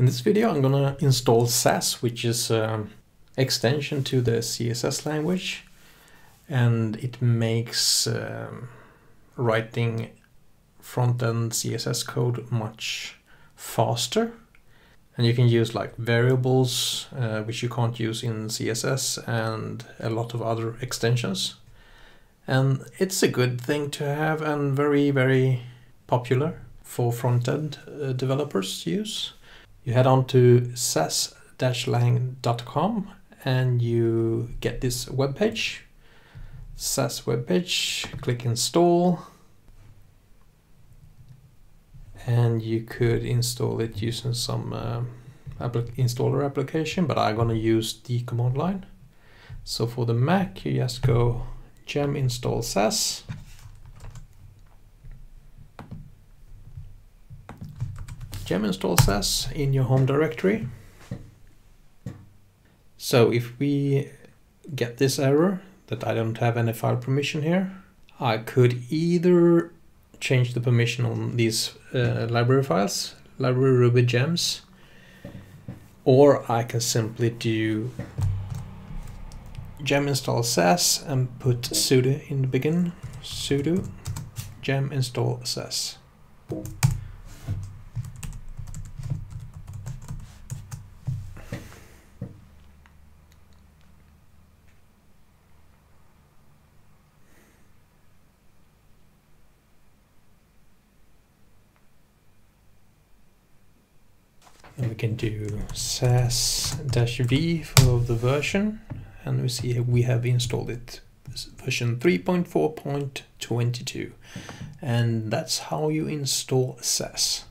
In this video I'm gonna install Sass, which is an extension to the CSS language and it makes um, writing front-end CSS code much faster and you can use like variables uh, which you can't use in CSS and a lot of other extensions and it's a good thing to have and very very popular for front-end uh, developers to use. You head on to sass-lang.com and you get this web page. Sass web page, click install and you could install it using some uh, installer application but I'm gonna use the command line. So for the Mac you just go gem install sass gem install sass in your home directory. So if we get this error that I don't have any file permission here, I could either change the permission on these uh, library files, library ruby gems, or I can simply do gem install sass and put sudo in the beginning, sudo gem install sass. And we can do sass-v for the version. And we see we have installed it. Version 3.4.22 and that's how you install Sass.